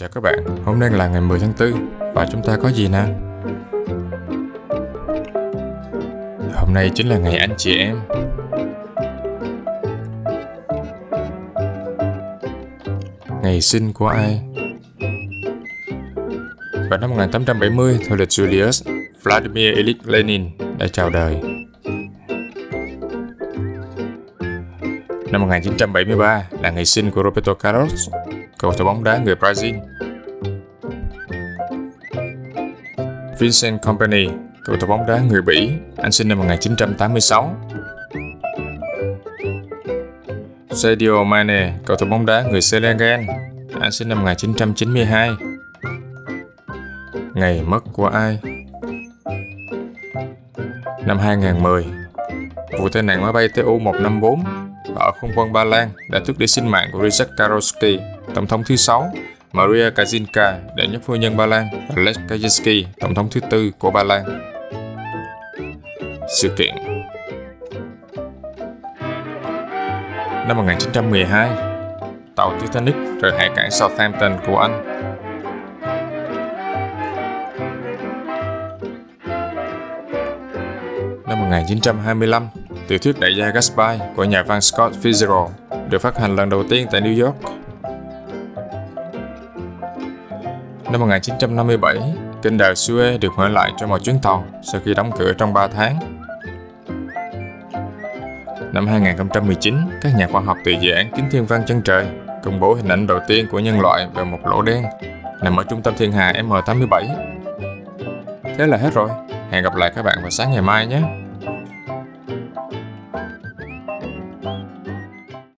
Chào các bạn, hôm nay là ngày 10 tháng 4 và chúng ta có gì nè? Hôm nay chính là ngày anh chị em. Ngày sinh của ai? Vào năm 1870, theo lịch Julius, Vladimir Ilyich Lenin đã chào đời. Năm 1973 là ngày sinh của Roberto Carlos, cầu thủ bóng đá người Brazil. Vincent Company, cầu thủ bóng đá người Bỉ, anh sinh năm 1986. Sadio Mane, cầu thủ bóng đá người Senegal, anh sinh năm 1992. Ngày mất của ai? Năm 2010, vụ tai nạn máy bay Tu-154 ở không quân Ba Lan đã tước đi sinh mạng của Ryszard Karowski, tổng thống thứ sáu, Maria Kaczynska, đệ nhất phu nhân Ba Lan và Lech Kaczynski, tổng thống thứ tư của Ba Lan. Sự kiện Năm 1912, tàu Titanic rời hải cảng Southampton của Anh. Năm 1925, tiểu thuyết đại gia Gatsby của nhà văn Scott Fitzgerald được phát hành lần đầu tiên tại New York. Năm 1957, kênh đào Suez được mở lại cho một chuyến tàu sau khi đóng cửa trong 3 tháng. Năm 2019, các nhà khoa học từ dự án Kính Thiên Văn Chân Trời công bố hình ảnh đầu tiên của nhân loại về một lỗ đen nằm ở trung tâm thiên hà M87. Thế là hết rồi. Hẹn gặp lại các bạn vào sáng ngày mai nhé.